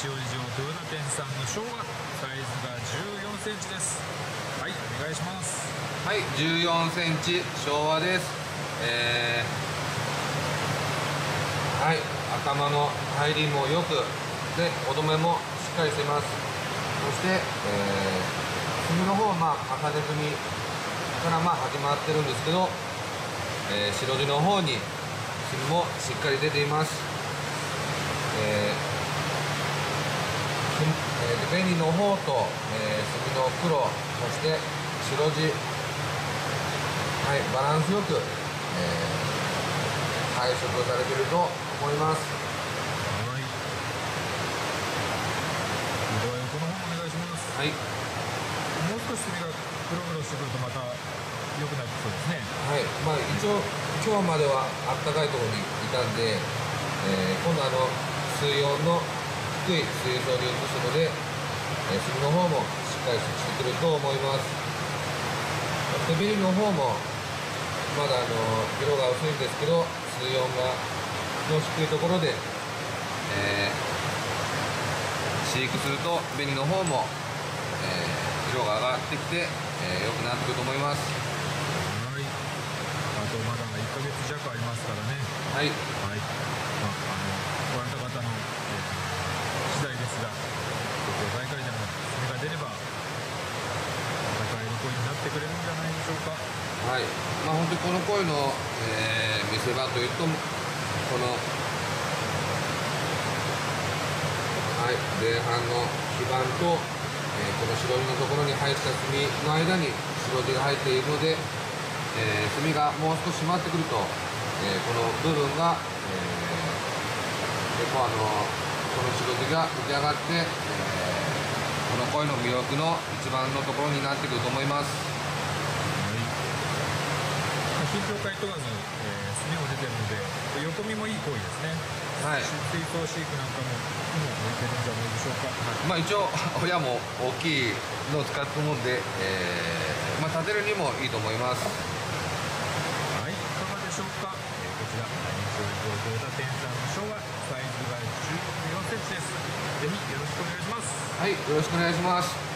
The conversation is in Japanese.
八王子城豊田店さんの生姜サイズが14センチです。はいお願いします。はい14センチ昭和です。えー、はい頭の入りもよくでおどめもしっかりしています。そして、えー、の方はまあ重ね墨からまあ始まってるんですけど、えー、白地の方に墨もしっかり出ています。えーえー、紅の方と、えの黒そして白地はいバランスよく、えー、配色されていると思います。はい。色合い。この方お願いしますはいもう少し墨が黒々してくるとまた良くなってそうですね。はい。まあ一応今日まではあったかいところにいたんで、えー、今度あの水温の低い水槽に移すので、えー、墨の方もしっかりしてくると思います。そしてビルの方もまだあの色が薄いんですけど水温がの低いところで、えー、飼育すると紅の方も、えー、色が上がってきて、えー、良くなってくると思います。はい。あとまだ1ヶ月弱ありますからね。はいはいまああのご覧の方の、えー次第ですが、大会でもそれが出れば、戦える声になってくれるんじゃないでしょうか。はい、まあ本当にこの声の、えー、見せ場というと、この、はい、前半の基板と、えー、この白身のところに入った炭の間に白地が入っているので、えー、炭がもう少し締まってくると、え、この部分が、えー、結構あのこの白地が浮き上がって、えー、この鯉の魅力の一番のところになってくると思います。はい、品評会問わず、えー、墨も出てるので、横見もいい行為ですね。はい。水槽飼育なんかも、も向いてるんじゃないでしょうか。はい、まあ一応、親も大きいのを使って思うんで、えー、まあ立てるにもいいと思います。はい、いかがでしょうか。えー、こちら、大日豊田店さんの昭和、サイズが14センチです。ぜひよろしくお願いします。はい、よろしくお願いします。